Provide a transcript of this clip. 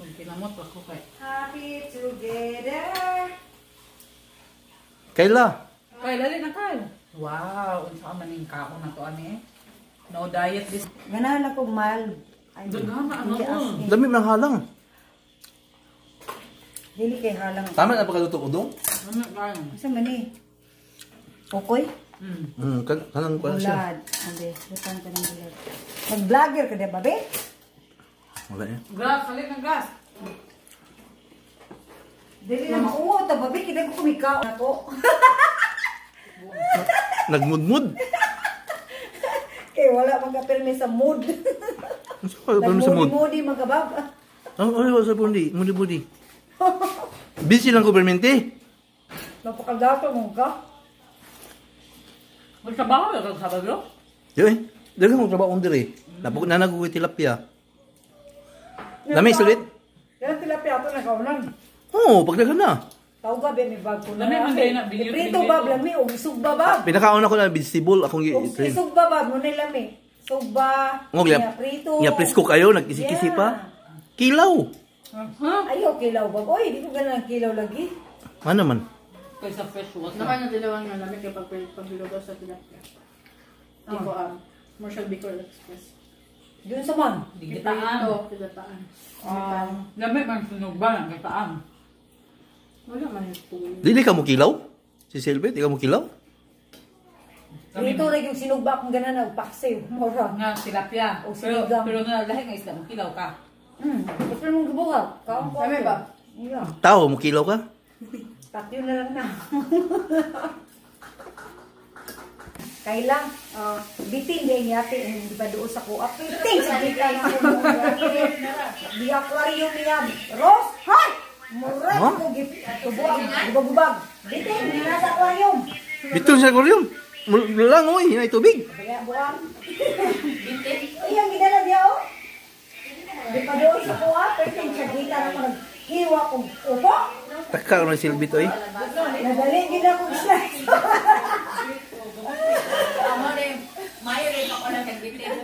pa ko kay. Happy together. Kayla. Kay lali na kay. Wow, unsa man ning kaon na to ani? No diet this. Ganahan ako mild. Daghan na, ano? in. Dami ng halang. Dili kay halang. Tama na pagkaluto ko dong? Ano kayo? Asa man ni? Okoy? Hmm. Hmm, kan kanang ko siya. Bulad. Ande, butang ka ng bulad. Mag-vlogger ka diba, babe? Wala eh. Gas, halit ng gas. Dili na mauwa ta, babe. Kita ko kumikaw na ko. Nagmudmud. Kay wala man ka permi sa mood. Ano sa ano sa mood? Nagmudi-mudi man ka, bab. Oh, oh, oh, sa bundi, mudi budi. Busy lang ko permente. Napakagato mo ka. Magtrabaho ka sa Sabado? Yo eh. Dagang mo trabaho dire. Napuk na nagkukuy tilapia. Dami sulit. Kaya tilapia ato na kaunan. Oo, oh, pagdagan na. Tawag ka, may bag ko na. Lami man kayo na, Prito ko. lami. O sugba bab. Pinakauna ko na vegetable akong i-train. sugba bab, mo na lami. Sugba. Ngog niya, ya. Prito. Ya presko kayo nagkisi-kisi pa. Kilaw. Ha? Ayaw kilaw bab. Oy, di ko ganun ang kilaw lagi. Ano man? Kay sa fresh water. Naman na dilawang nga namin kay pag pagbilugaw sa tilapia. Di ko am. Marshall Bicol Express. Yun sa man. Digitaan. Oo, tigataan. Um, Lami man sunog ba ng kataan? Wala man yung tuloy. Dili ka mo kilaw? Si Silvet, di ka mo kilaw? Prito rin yung sinugba kong ganan na paksiw. Mora. Nga tilapia. O Pero, sinigang. pero nga lahi nga isda mo kilaw ka. Hmm. Gusto mong gibuhat. Kaon ko. Kami ba? Iya. Tao mo kilaw ka? Tatyo na lang na. Kailang, uh, bitin din yate, hindi ba doon sa kuap. Bitin sa bitin kung Di aquarium niya. Ros, hay! Mura ko gip. Tubuang, gubag-gubag. Bitin, na sa aquarium. Bito sa aquarium. Lang oy, na tubig. Kaya buang. Bitin? Ay, ang ginala niya, oh. Di pa doon sa kuap, bitin sa gita na ko naghiwa kong upo. Taka ko na Silvet oy. Nadali gina kong slice. Mayroon ako lang nag-retain.